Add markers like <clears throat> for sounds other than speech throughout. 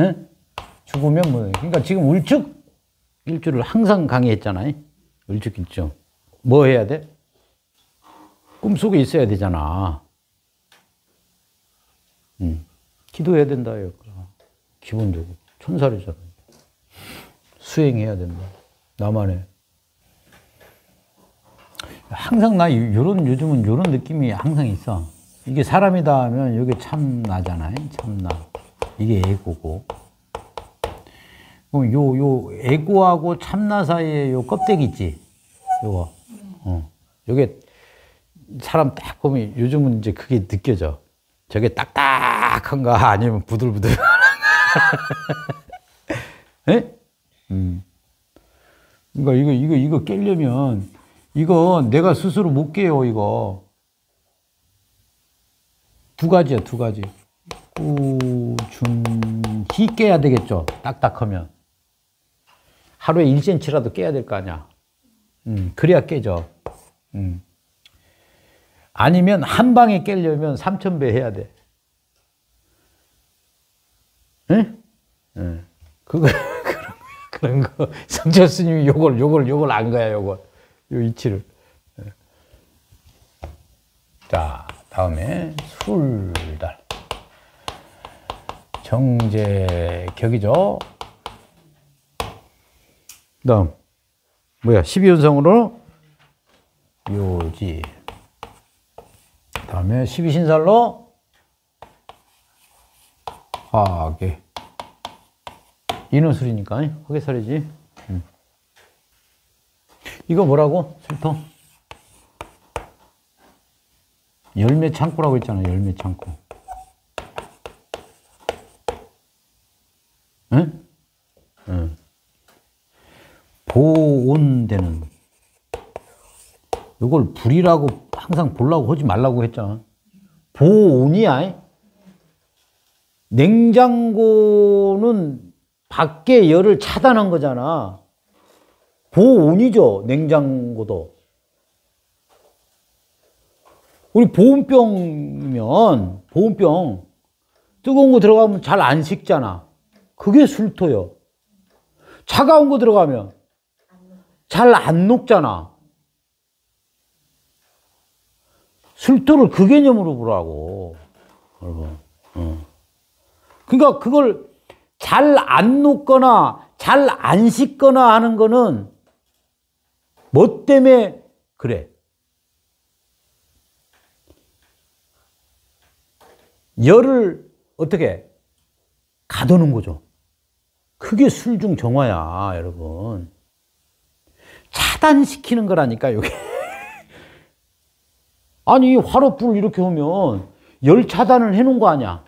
예? 죽으면 뭐, 그러니까 지금 울측 일주를 항상 강의했잖아요. 울측 일주. 뭐 해야 돼? 꿈속에 있어야 되잖아. 음. 기도해야 된다, 기본적으로. 천사리잖아. 수행해야 된다. 나만의. 항상 나 요런, 요즘은 요런 느낌이 항상 있어. 이게 사람이다 하면 이게 참나잖아요. 참나. 이게 에고고. 그럼 요, 요, 에고하고 참나 사이에 요 껍데기 있지? 요거. 어. 요게 사람 딱 보면 요즘은 이제 그게 느껴져. 저게 딱딱한가 아니면 부들부들한가. <laughs> <laughs> 예? 음. 그러니까 이거, 이거, 이거 깨려면 이거 내가 스스로 못 깨요, 이거. 두 가지야, 두 가지. 꾸준히 깨야 되겠죠. 딱딱하면. 하루에 1cm라도 깨야 될 거 아니야. 음, 그래야 깨져. 음. 아니면 한 방에 깨려면 3,000배 해야 돼. 응? 응. 그거, 그런, <laughs> 그런 거. 성철 스님이 요걸, 요걸, 요걸 안 거야, 요걸. 요 이치를. 자, 다음에 술달. 정제격이죠. 그 다음, 뭐야, 12연성으로 요지. 다음에 12신살로 화계. 인호술이니까, 화계살이지. 음. 이거 뭐라고? 술통? 열매 창고라고 했잖아, 열매 창고. 응? 응. 보온되는. 이걸 불이라고 항상 보려고 하지 말라고 했잖아. 보온이야. 냉장고는 밖에 열을 차단한 거잖아. 보온이죠, 냉장고도. 우리 보온병이면, 보온병, 뜨거운 거 들어가면 잘 안 식잖아. 그게 술토요. 차가운 거 들어가면 잘 안 녹잖아. 술토를 그 개념으로 보라고. 여러분. 어. 그러니까 그걸 잘 안 녹거나 잘안 식거나 하는 거는 뭐 때문에 그래? 열을 어떻게 가두는 거죠. 그게 술중 정화야, 여러분. 차단시키는 거라니까, 이게. <laughs> 아니, 화로불 이렇게 오면 열 차단을 해놓은 거 아니야.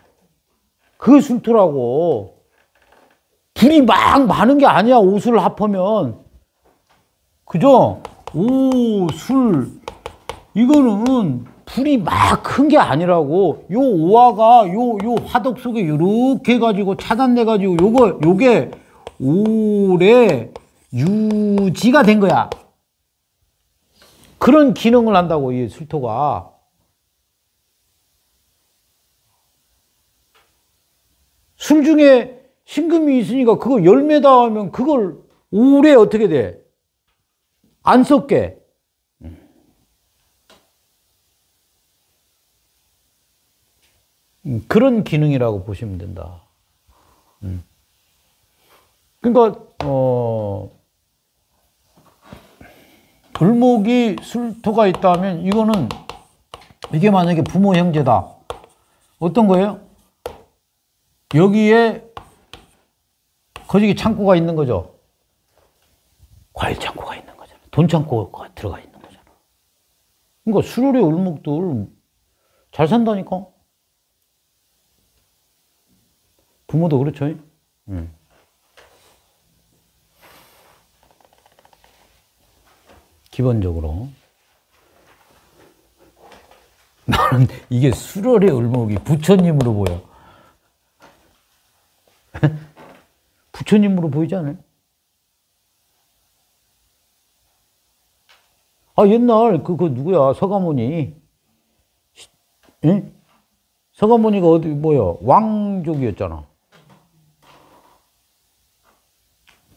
그게 술토라고. 불이 막 많은 게 아니야, 옷을 합하면. 그죠? 오, 술. 이거는 불이 막 큰 게 아니라고. 요 오화가 요, 요 화덕 속에 이렇게 해가지고 차단돼가지고 요거, 요게 오래 유지가 된 거야. 그런 기능을 한다고, 이 술토가. 술 중에 신금이 있으니까 그거 열매다 하면 그걸 오래 어떻게 돼? 안 썩게. 음, 그런 기능이라고 보시면 된다. 음. 그러니까 어 불목이 술토가 있다면 이거는 이게 만약에 부모 형제다. 어떤 거예요? 여기에 거시기 창고가 있는 거죠. 과일 창고가 있는 거잖아. 돈 창고가 들어가 있는 거잖아. 그러니까 수로리 울목들 잘 산다니까. 부모도 그렇죠. 음. 기본적으로. 나는 이게 수월의 을목이 부처님으로 보여. <laughs> 부처님으로 보이지 않아요? 아, 옛날, 그, 그, 누구야, 서가모니. 응? 서가모니가 어디, 뭐야, 왕족이었잖아.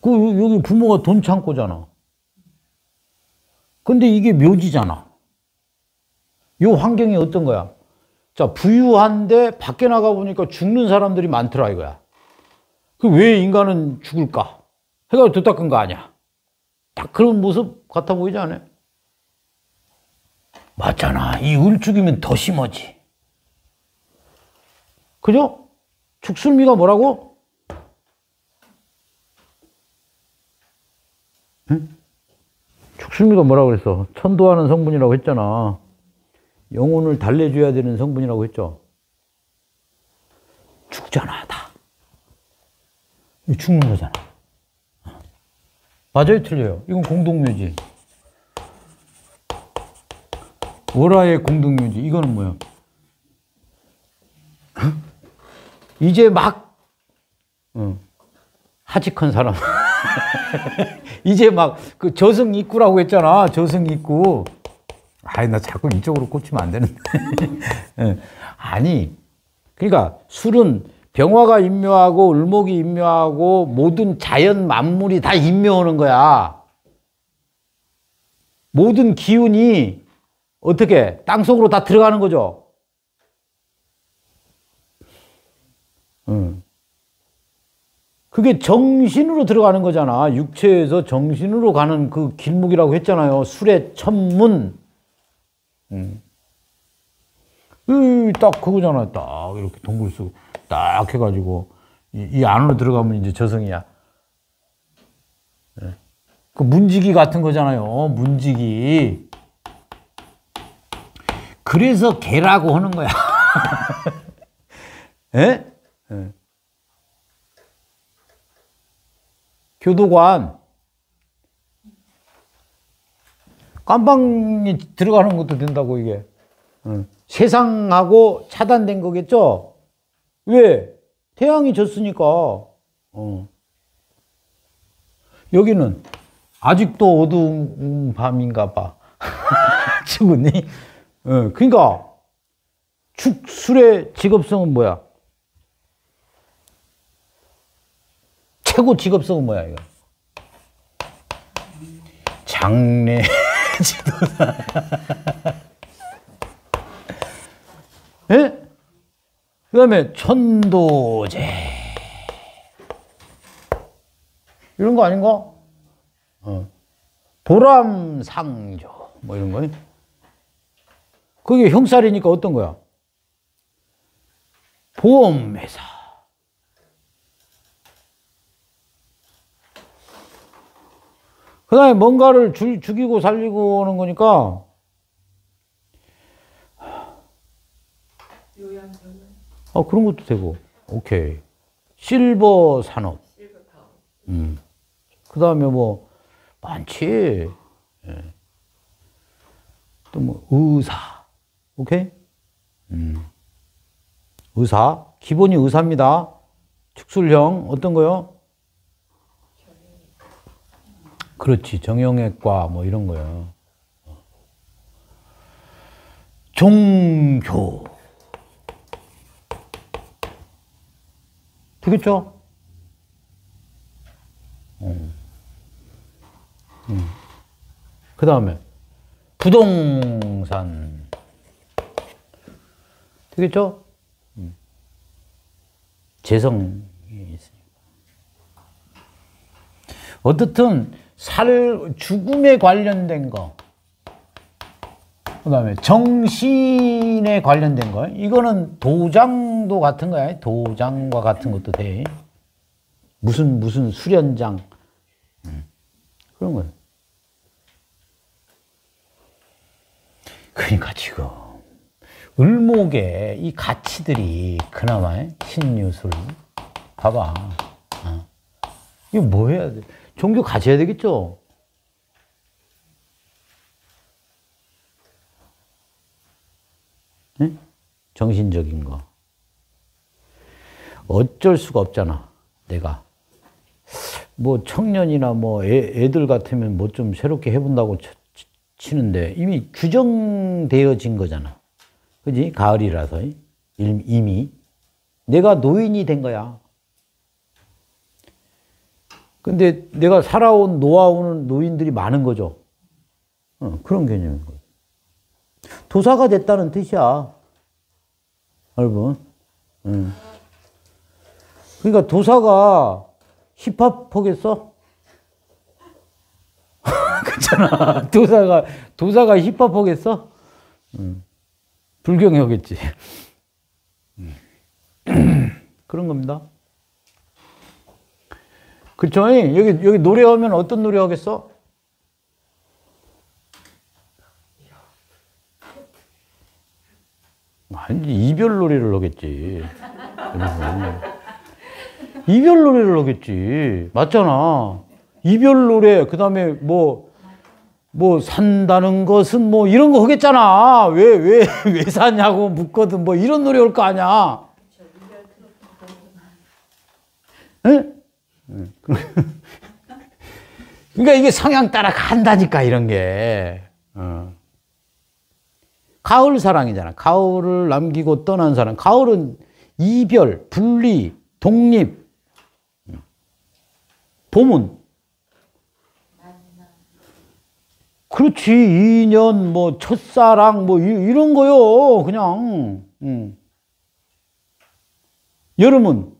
그, 여기 부모가 돈 창고잖아. 근데 이게 묘지잖아. 요 환경이 어떤 거야? 자, 부유한데 밖에 나가 보니까 죽는 사람들이 많더라, 이거야. 그 왜 인간은 죽을까? 해가 더 닦은 거 아니야. 딱 그런 모습 같아 보이지 않아요? 맞잖아. 이 을죽이면 더 심하지. 그죠? 죽술미가 뭐라고? 응? 죽술미가 뭐라고 그랬어? 천도하는 성분이라고 했잖아. 영혼을 달래줘야 되는 성분이라고 했죠. 죽잖아, 다. 죽는 거잖아. 맞아요, 틀려요? 이건 공동묘지. 월화의 공동묘지. 이거는 뭐야? 이제 막, 어, 하직한 사람. <laughs> 이제 막, 그 저승 입구라고 했잖아. 저승 입구. 아이, 나 자꾸 이쪽으로 꽂히면 안 되는데. <laughs> 예. 아니, 그러니까 술은 병화가 임묘하고 을목이 임묘하고 모든 자연 만물이 다 임묘하는 거야. 모든 기운이 어떻게 땅 속으로 다 들어가는 거죠. 응. 그게 정신으로 들어가는 거잖아. 육체에서 정신으로 가는 그 길목이라고 했잖아요. 술의 천문. 응. 딱 그거잖아. 딱 이렇게 동굴 속 딱 해가지고 이, 이, 안으로 들어가면 이제 저승이야. 네. 그 문지기 같은 거잖아요. 문지기. 그래서 개라고 하는 거야. <laughs> 예? 예? 교도관. 깜방이 들어가는 것도 된다고, 이게. 응. 세상하고 차단된 거겠죠? 왜? 태양이 졌으니까. 어. 여기는 아직도 어두운 밤인가 봐. <laughs> 죽었니? 어, 그러니까 축술의 직업성은 뭐야? 최고 직업성은 뭐야, 이거? 장례 <laughs> 지도사. <laughs> 예? 그 다음에 천도제. 이런 거 아닌가? 어. 보람상조. 뭐 이런 거. 그게 형살이니까 어떤 거야? 보험회사. 그 다음에 뭔가를 주, 죽이고 살리고 하는 거니까 어, 그런 것도 되고. 오케이. 실버 산업. 음. 그 다음에 뭐, 많지. 예. 또 뭐 의사. 오케이? 음. 의사. 기본이 의사입니다. 축술형. 어떤 거요? 그렇지. 정형외과 뭐 이런 거요. 종교. 되겠죠? 음. 음. 그 다음에 부동산 되겠죠? 음. 재성이 있으니까. 어떻든 살 죽음에 관련된 거, 그 다음에 정신에 관련된 거, 이거는 도장도 같은 거야. 도장과 같은 것도 돼. 무슨 무슨 수련장 음. 그런 거예요. 그러니까 지금 을목의 이 가치들이 그나마 신유술 봐봐. 어. 이거 뭐 해야 돼? 종교 가져야 되겠죠? 정신적인 거. 어쩔 수가 없잖아. 내가 뭐 청년이나 뭐 애, 들 같으면 뭐 좀 새롭게 해본다고 치는데 이미 규정되어진 거잖아. 그지? 가을이라서 이미 내가 노인이 된 거야. 근데 내가 살아온 노아오는 노인들이 많은 거죠. 어, 그런 개념인 거예요. 도사가 됐다는 뜻이야. 여러분. 음. 그러니까 도사가 힙합 하겠어? <laughs> 그렇잖아. 도사가, 도사가 힙합 하겠어? 음. 불경하겠지. 음. 그런 겁니다. 그쵸? 여기, 여기 노래하면 어떤 노래 하겠어? 아니, 이별 노래를 하겠지. 이별 노래를 하겠지. 맞잖아. 이별 노래, 그 다음에 뭐, 뭐, 산다는 것은 뭐, 이런 거 하겠잖아. 왜, 왜, <laughs> 왜 사냐고 묻거든. 뭐, 이런 노래 올 거 아니야. 응? <laughs> 그러니까 이게 성향 따라 간다니까, 이런 게. 어. 가을 사랑이잖아. 가을을 남기고 떠난 사람. 가을은 이별, 분리, 독립. 봄은 그렇지. 인연, 뭐, 첫사랑, 뭐, 이, 런 거요. 그냥. 음. 여름은?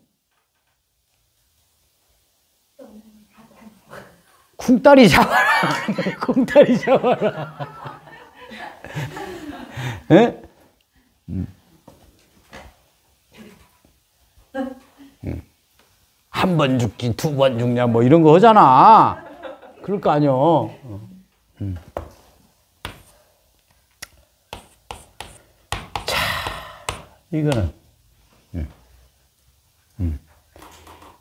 쿵따리 잡아라. <laughs> 쿵따리 잡아라. 예? 한번 죽기, 두 번 죽냐, 뭐 이런 거 하잖아. 그럴 거 아니요. 음. 자, 이거는.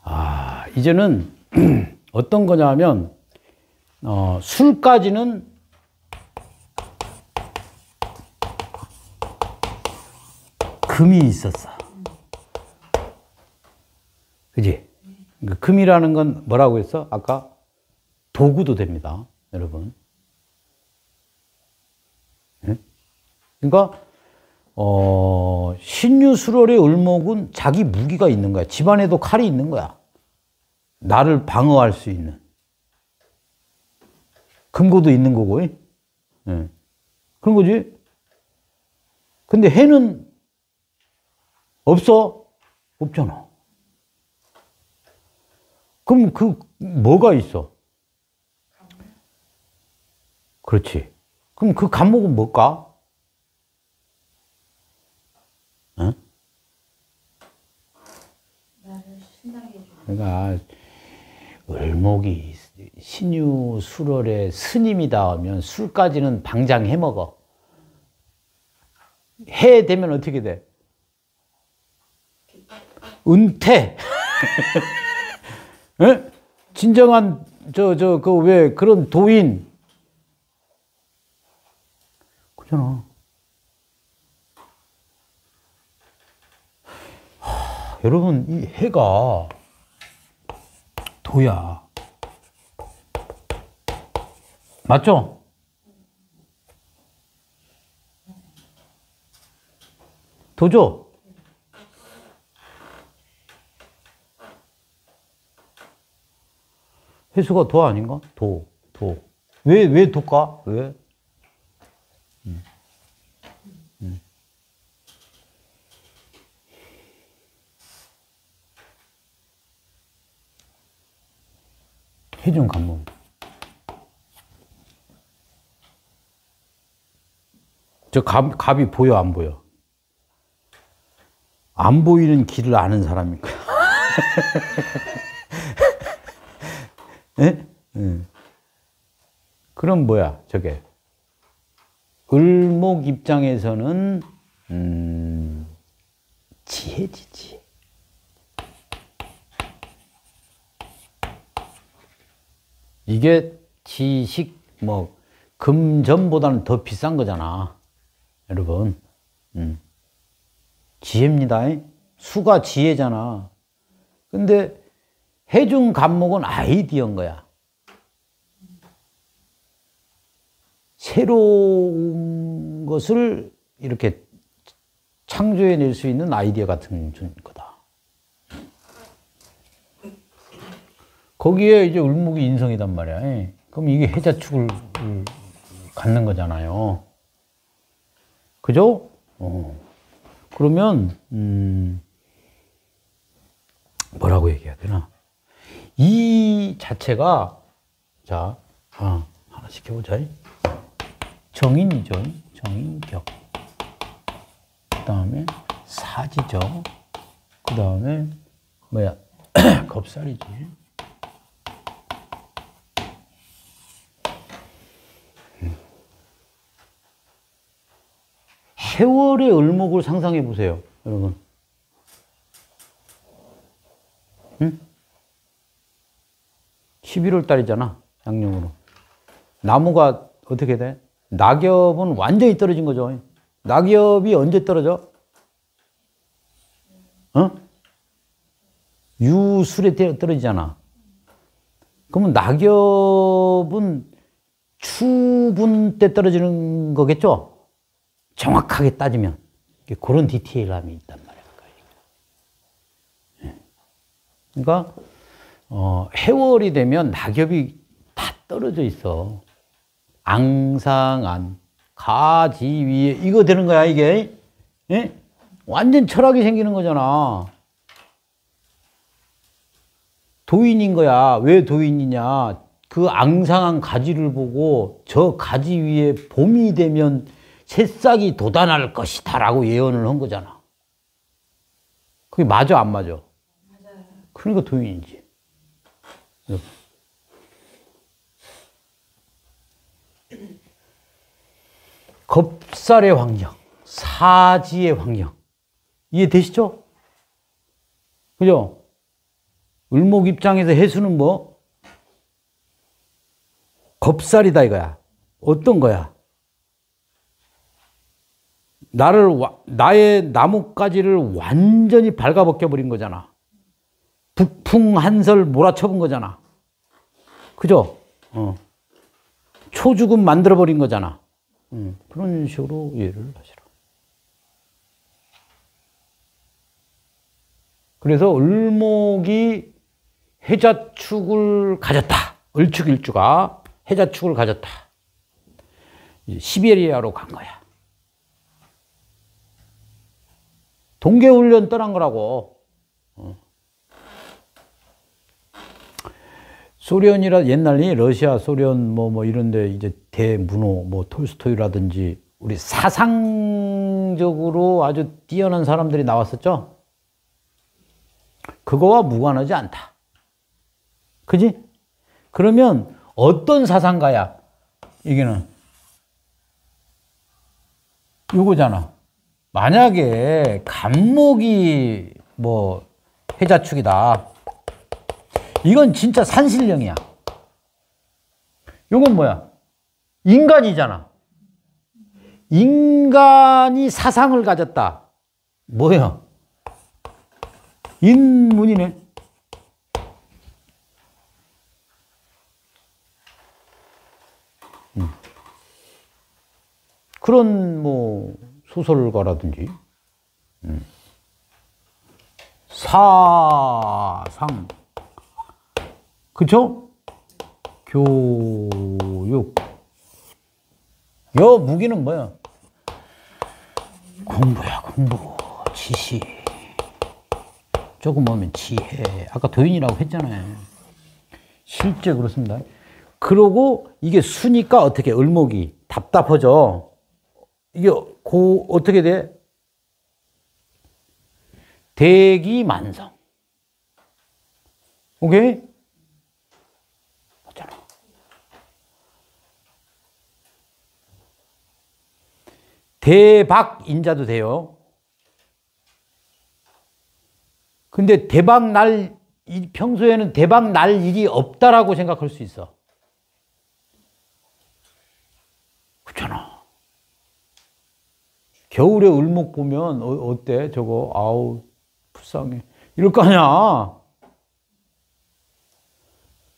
아, 이제는 <clears throat> 어떤 거냐면, 어, 술까지는 금이 있었어. 그지? 그 금이라는 건 뭐라고 했어? 아까 도구도 됩니다. 여러분. 네? 그러니까 어, 신유수월의 을목은 자기 무기가 있는 거야. 집안에도 칼이 있는 거야. 나를 방어할 수 있는. 금고도 있는 거고. 네. 그런 거지. 근데 해는 없어? 없잖아. 그럼 그 뭐가 있어? 그렇지. 그럼 그 감목은 뭘까? 응? 그러니까 을목이 신유 수월의 스님이다 하면 술까지는 방장 해 먹어. 해 되면 어떻게 돼? 은퇴. 에? <laughs> 진정한 저 저 그 왜 그런 도인 그잖아. 하, 여러분 이 해가 도야. 맞죠? 도죠? 회수가 도 아닌가? 도, 도. 왜, 왜 도까? 왜? 음. 음. 해준 관문. 저 갑, 갑이 보여, 안 보여? 안 보이는 길을 아는 사람인 거야. <laughs> 예? 예. 그럼 뭐야, 저게? 을목 입장에서는, 음, 지혜지, 지 이게 지식, 뭐, 금전보다는 더 비싼 거잖아. 여러분. 음. 지혜입니다. 수가 지혜잖아. 근데 해중 감목은 아이디어인 거야. 새로운 것을 이렇게 창조해낼 수 있는 아이디어 같은 거다. 거기에 이제 을목이 인성이단 말이야. 예. 그럼 이게 해자축을 갖는 거잖아요. 그죠? 어. 그러면, 음, 뭐라고 얘기해야 되나? 이 자체가, 자, 아, 하나씩 해보자. 정인이죠. 정인격. 그 다음에 사지죠. 그 다음에, 뭐야, <clears throat> 겁살이지. 세월의 을목을 상상해 보세요, 여러분. 응? 11월 달이잖아, 양력으로. 나무가 어떻게 돼? 낙엽은 완전히 떨어진 거죠. 낙엽이 언제 떨어져? 어? 유술에 떨어지잖아. 그러면 낙엽은 추분 때 떨어지는 거겠죠? 정확하게 따지면 그런 디테일함이 있단 말이야. 예. 그러니까 어, 해월이 되면 낙엽이 다 떨어져 있어. 앙상한 가지 위에 이거 되는 거야 이게. 예? 완전 철학이 생기는 거잖아. 도인인 거야. 왜 도인이냐? 그 앙상한 가지를 보고 저 가지 위에 봄이 되면 새싹이 돋아날 것이다 라고 예언을 한 거잖아. 그게 맞아, 안 맞아? 그러니까 도인이지. 겁살의 환경, 사지의 환경. 이해되시죠? 그죠? 을목 입장에서 해수는 뭐? 겁살이다 이거야. 어떤 거야? 나를 나의 나뭇가지를 완전히 발가벗겨 버린 거잖아. 북풍 한설 몰아쳐본 거잖아. 그죠? 어. 초죽음 만들어 버린 거잖아. 음, 그런 식으로 이해를 하시라. 그래서 을목이 해자축을 가졌다. 을축일주가 해자축을 가졌다. 시베리아로 간 거야. 동계훈련 떠난 거라고. 소련이라 옛날에 러시아, 소련 뭐, 뭐 이런데 이제 대문호, 뭐 톨스토이라든지 우리 사상적으로 아주 뛰어난 사람들이 나왔었죠? 그거와 무관하지 않다. 그지? 그러면 어떤 사상가야? 이게는. 요거잖아. 만약에 간목이 뭐 해자축이다. 이건 진짜 산신령이야. 이건 뭐야? 인간이잖아. 인간이 사상을 가졌다. 뭐야? 인문이네. 음. 그런 뭐 소설가라든지 음. 사상 그쵸? 교육 여 무기는 뭐야? 공부야 공부 지식 조금 보면 지혜 아까 도인이라고 했잖아요 실제 그렇습니다 그러고 이게 수니까 어떻게 을목이 답답하죠 이게 고 어떻게 돼? 대기만성. 오케이? 맞잖아. 대박 인자도 돼요. 근데 대박 날, 평소에는 대박 날 일이 없다라고 생각할 수 있어. 그렇잖아. 겨울에 을목 보면 어, 때 저거 아우 불쌍해 이럴 거 아니야.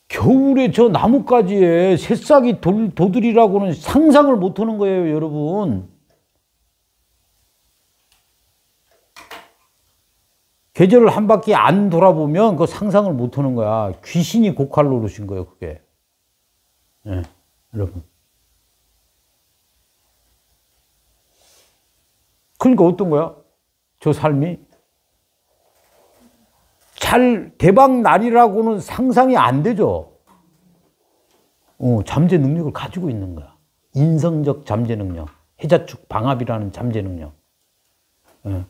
겨울에 저 나뭇가지에 새싹이 돌, 도들이라고는 상상을 못 하는 거예요, 여러분. 계절을 한 바퀴 안 돌아보면 그 상상을 못 하는 거야. 귀신이 고칼 노릇인 거예요, 그게. 예, 여러분. 그러니까 어떤 거야? 저 삶이 잘 대박 날이라고는 상상이 안 되죠. 어, 잠재 능력을 가지고 있는 거야. 인성적 잠재 능력. 해자축 방압이라는 잠재 능력. 예.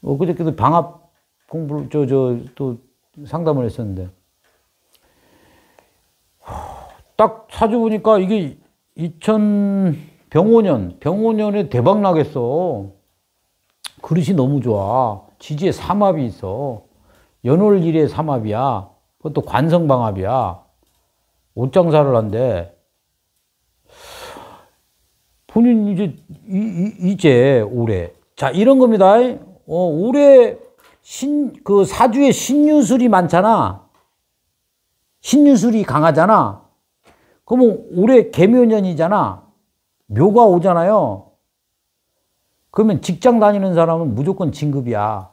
어, 그저께도 방압 공부를, 저, 저, 또 상담을 했었는데. 딱 사주 보니까 이게 2000 병오년, 병오년에 대박 나겠어. 그릇이 너무 좋아. 지지에 삼합이 있어. 연월일에 삼합이야. 그것도 관성방합이야. 옷장사를 한대. 본인 이제 이, 이, 제 올해 자 이런 겁니다. 어, 올해 신 그 사주에 신유술이 많잖아. 신유술이 강하잖아. 그러면 올해 개묘년이잖아. 묘가 오잖아요. 그러면 직장 다니는 사람은 무조건 진급이야.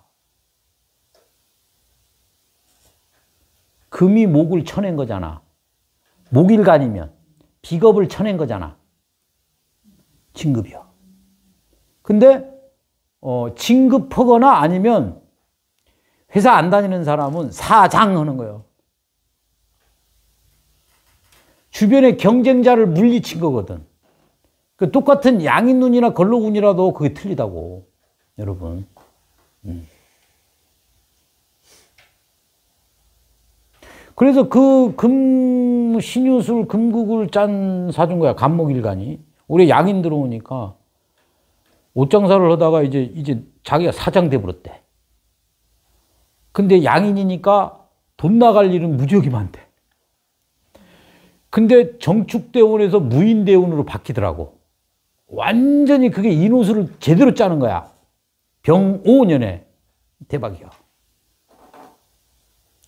금이 목을 쳐낸 거잖아. 목일간이면 비겁을 쳐낸 거잖아. 진급이야. 근데 어, 진급하거나 아니면 회사 안 다니는 사람은 사장 하는 거예요. 주변의 경쟁자를 물리친 거거든. 그 똑같은 양인눈이나 걸로운이라도 그게 틀리다고, 여러분. 음. 그래서 그 금, 신유술 금국을 짠 사준 거야. 간목일간이. 우리 양인 들어오니까 옷장사를 하다가 이제, 이제 자기가 사장 돼버렸대. 근데 양인이니까 돈 나갈 일은 무지하게 많대. 근데 정축대원에서 무인대원으로 바뀌더라고. 완전히 그게 인호수를 제대로 짜는 거야. 병 5년에 대박이야.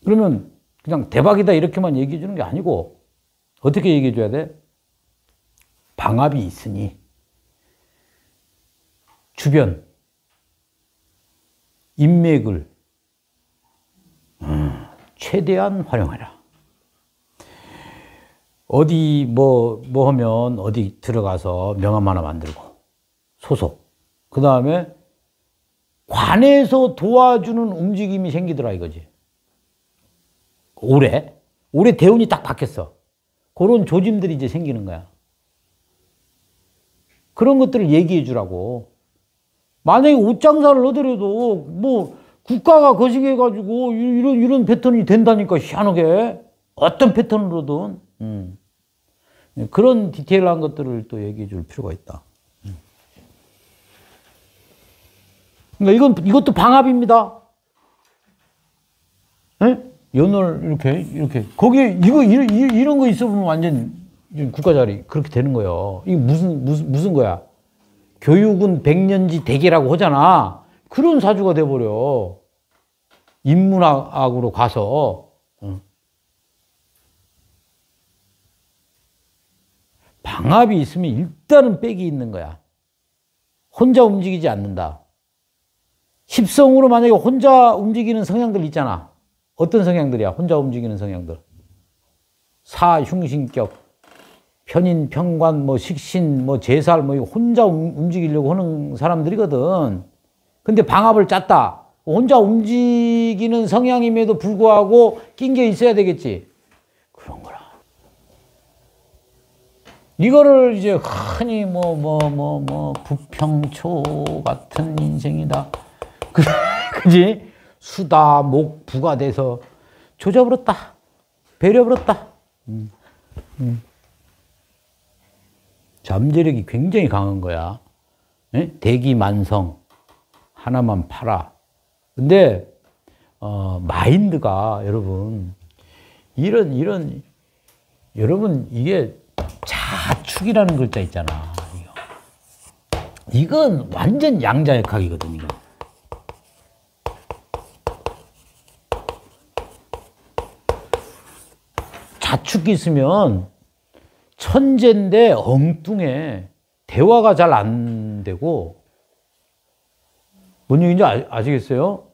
그러면 그냥 대박이다 이렇게만 얘기해 주는 게 아니고 어떻게 얘기해 줘야 돼? 방압이 있으니 주변 인맥을 음, 최대한 활용해라. 어디 뭐, 뭐 하면 어디 들어가서 명함 하나 만들고, 소속. 그 다음에 관에서 도와주는 움직임이 생기더라 이거지. 올해. 올해 대운이 딱 바뀌었어. 그런 조짐들이 이제 생기는 거야. 그런 것들을 얘기해 주라고. 만약에 옷장사를 하더라도 뭐 국가가 거시기해가지고 이런, 이런 패턴이 된다니까 희한하게. 어떤 패턴으로든. 음. 그런 디테일한 것들을 또 얘기해 줄 필요가 있다. 그러니까 이건, 이것도 방합입니다. 네? 연월 이렇게, 이렇게. 거기에 이거, 이런, 이런 거 있어보면 완전 국가 자리 그렇게 되는 거예요. 이게 무슨, 무슨, 무슨 거야? 교육은 백년지 대계라고 하잖아. 그런 사주가 돼 버려. 인문학으로 가서. 방압이 있으면 일단은 빽이 있는 거야. 혼자 움직이지 않는다. 십성으로 만약에 혼자 움직이는 성향들 있잖아. 어떤 성향들이야? 혼자 움직이는 성향들. 사 흉신격, 편인, 평관, 뭐 식신, 뭐 제살, 뭐 혼자 움직이려고 하는 사람들이거든. 근데 방압을 짰다. 혼자 움직이는 성향임에도 불구하고 낀 게 있어야 되겠지. 그런 거라. 이거를 이제 흔히 뭐, 뭐, 뭐, 뭐, 부평초 같은 인생이다. <laughs> 그, 그지? 수다, 목, 부가 돼서 조져버렸다. 배려버렸다. 음, 음. 잠재력이 굉장히 강한 거야. 예? 대기 만성. 하나만 팔아. 근데, 어, 마인드가 여러분, 이런, 이런, 여러분, 이게 자축이라는 글자 있잖아. 이건 완전 양자역학이거든, 이거. 자축이 있으면 천재인데 엉뚱해. 대화가 잘 안 되고. 뭔 얘기인지 아, 시겠어요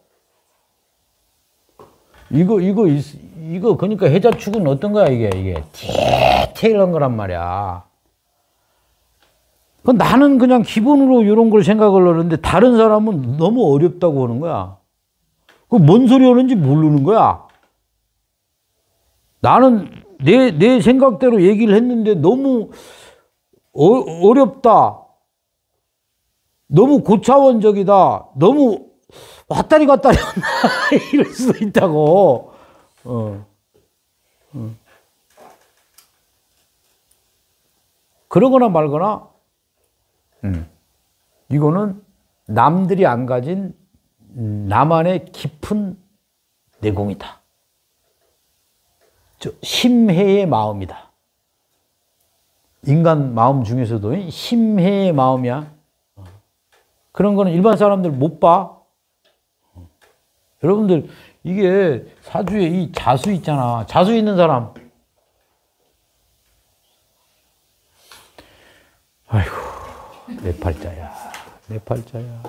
이거, 이거, 이거, 그러니까 해자축은 어떤 거야, 이게, 이게. 디테일한 거란 말이야. 그 나는 그냥 기본으로 이런 걸 생각을 하는데 다른 사람은 너무 어렵다고 하는 거야. 그뭔 소리 하는지 모르는 거야. 나는 내, 내 생각대로 얘기를 했는데 너무 어, 렵다 너무 고차원적이다. 너무 왔다리 갔다리 한다. <laughs> 이럴 수도 있다고. 어. 어. 그러거나 말거나, 음. 이거는 남들이 안 가진 나만의 깊은 내공이다. 심해의 마음이다. 인간 마음 중에서도 심해의 마음이야. 그런 거는 일반 사람들 못 봐. 여러분들, 이게 사주에 이 자수 있잖아. 자수 있는 사람. 아이고, 내 팔자야. 내 팔자야.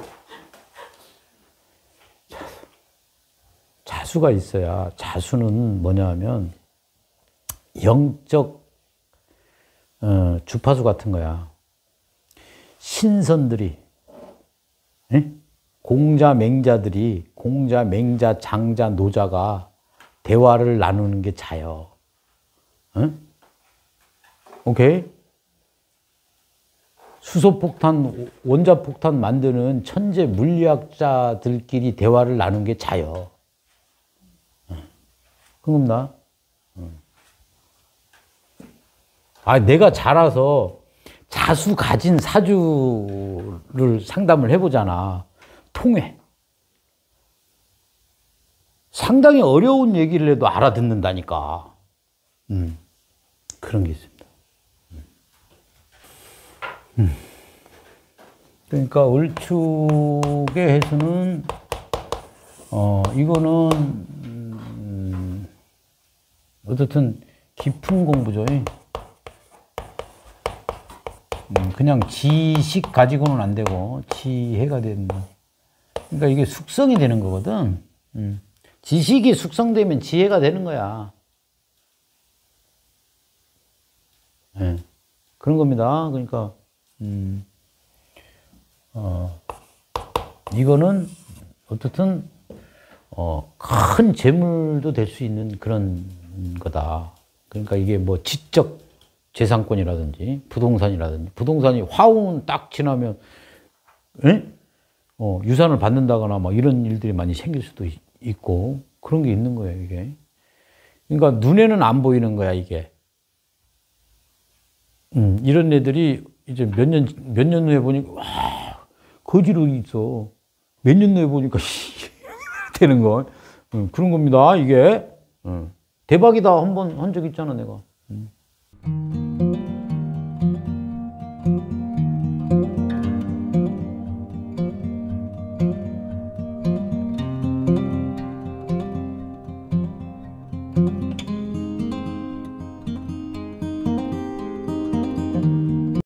자수. 자수가 있어야, 자수는 뭐냐 하면, 영적 어, 주파수 같은 거야. 신선들이 에? 공자 맹자들이 공자 맹자 장자 노자가 대화를 나누는 게 자요. 에? 오케이? 수소폭탄, 원자폭탄 만드는 천재 물리학자들끼리 대화를 나눈 게 자요. 그겁니다. 아, 내가 자라서 자수 가진 사주를 상담을 해보잖아. 통해. 상당히 어려운 얘기를 해도 알아듣는다니까. 음, 그런 게 있습니다. 음. 그러니까 을축의 해수는, 어, 이거는, 음, 어떻든 깊은 공부죠. 음, 그냥 지식 가지고는 안 되고 지혜가 된다. 그러니까 이게 숙성이 되는 거거든. 음. 지식이 숙성되면 지혜가 되는 거야. 네. 그런 겁니다. 그러니까 음, 어, 이거는 어떻든 어, 큰 재물도 될 수 있는 그런 거다. 그러니까 이게 뭐 지적 재산권이라든지 부동산이라든지 부동산이 화운 딱 지나면 에? 어, 유산을 받는다거나 뭐 이런 일들이 많이 생길 수도 있고 그런 게 있는 거예요 이게. 그러니까 눈에는 안 보이는 거야 이게. 음, 이런 애들이 이제 몇 년 몇 년 후에 보니까 와 거지로 있어. 몇 년 후에 보니까 <laughs> 되는 거 음, 그런 겁니다 이게. 음, 대박이다. 한 번 한 적 있잖아 내가. 음.